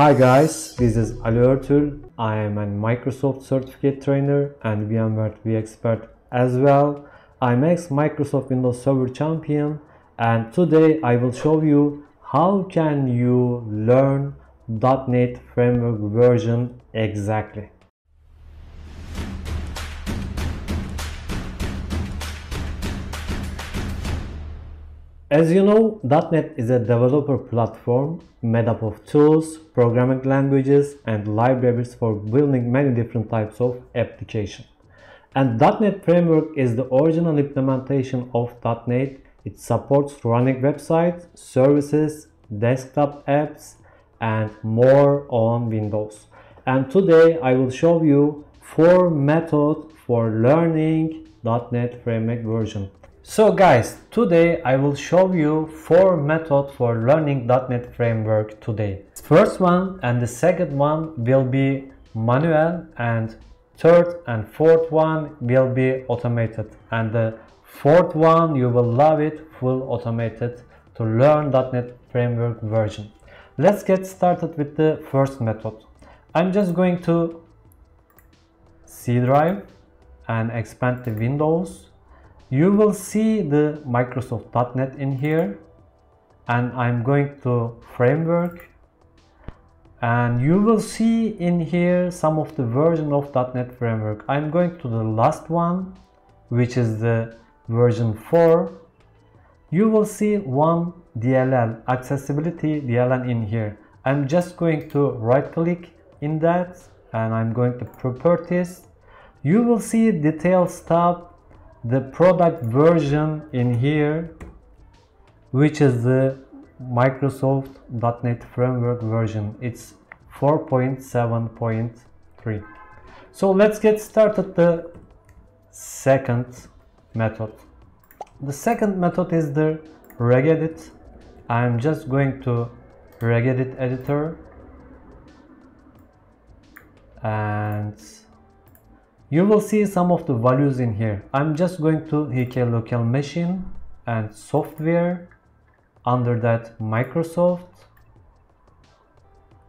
Hi guys, this is Ali. I am a Microsoft certificate trainer and VMware vExpert as well. I'm ex Microsoft Windows Server champion and today I will show you how can you learn .NET Framework version exactly. As you know, .NET is a developer platform made up of tools, programming languages, and libraries for building many different types of application. And .NET Framework is the original implementation of .NET. It supports running websites, services, desktop apps, and more on Windows. And today I will show you four methods for learning .NET Framework version. So guys, today I will show you four methods for learning .NET Framework today. First one and the second one will be manual and third and fourth one will be automated and the fourth one you will love it full automated to learn .NET Framework version. Let's get started with the first method. I'm just going to C drive and expand the windows you will see the Microsoft.NET in here and I'm going to framework and you will see in here some of the version of .NET framework. I'm going to the last one which is the version 4. You will see one DLL accessibility DLL in here. I'm just going to right click in that and I'm going to properties. You will see details tab the product version in here which is the Microsoft.NET Framework version. It's 4.7.3 so let's get started the second method. The second method is the regedit I'm just going to regedit editor and you will see some of the values in here. I'm just going to hk local machine and software under that microsoft.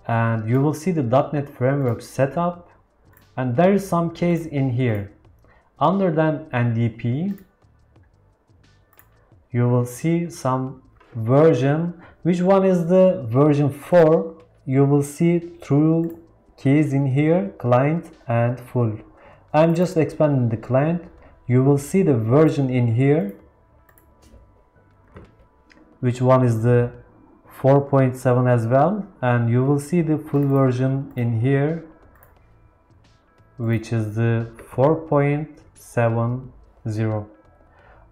And you will see the .NET framework setup. And there is some case in here. Under that NDP you will see some version. Which one is the version 4 you will see true keys in here client and full I'm just expanding the client. You will see the version in here which one is the 4.7 as well. And you will see the full version in here which is the 4.70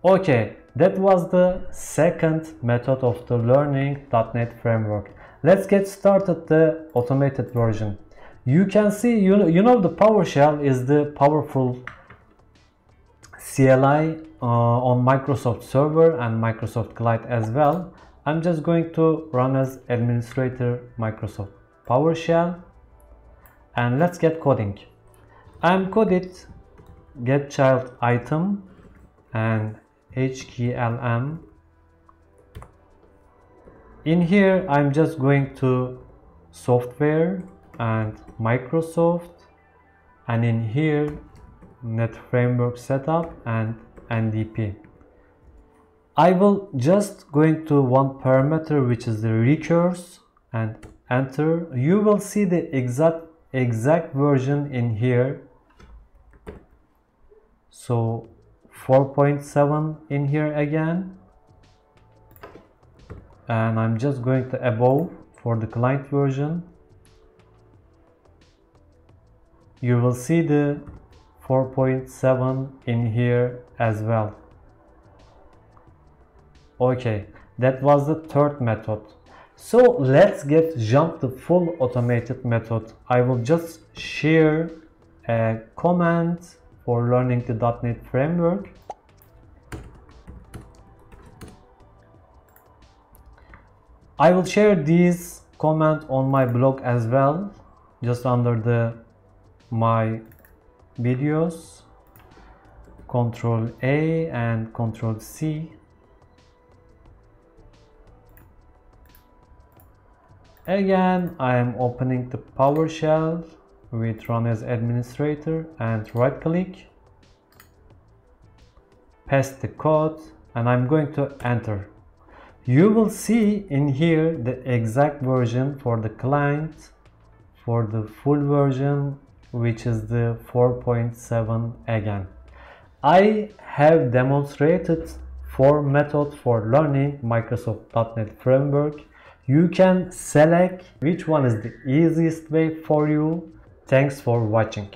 okay that was the second method of the learning .NET framework. Let's get started the automated version you can see you know, you know the PowerShell is the powerful CLI uh, on Microsoft Server and Microsoft Client as well. I'm just going to run as administrator Microsoft PowerShell and let's get coding. I'm coded get child item and HKLM. In here I'm just going to software and Microsoft and in here net framework setup and NDP. I will just going to one parameter which is the recurse and enter. You will see the exact exact version in here. So 4.7 in here again and I'm just going to above for the client version you will see the 4.7 in here as well. Okay that was the third method. So let's get jump the full automated method. I will just share a command for learning the .NET framework. I will share this command on my blog as well just under the my videos control A and control C Again, I am opening the PowerShell with run as administrator and right click, paste the code and I'm going to enter. You will see in here the exact version for the client for the full version which is the 4.7 again. I have demonstrated four methods for learning Microsoft.NET Framework. You can select which one is the easiest way for you. Thanks for watching.